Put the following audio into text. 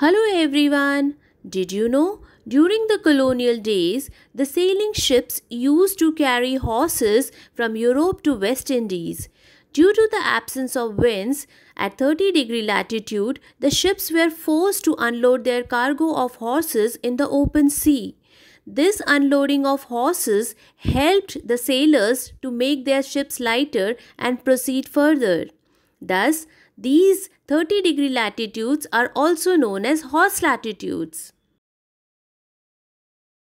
Hello everyone. Did you know? During the colonial days, the sailing ships used to carry horses from Europe to West Indies. Due to the absence of winds, at 30 degree latitude, the ships were forced to unload their cargo of horses in the open sea. This unloading of horses helped the sailors to make their ships lighter and proceed further. Thus, these 30 degree latitudes are also known as horse latitudes.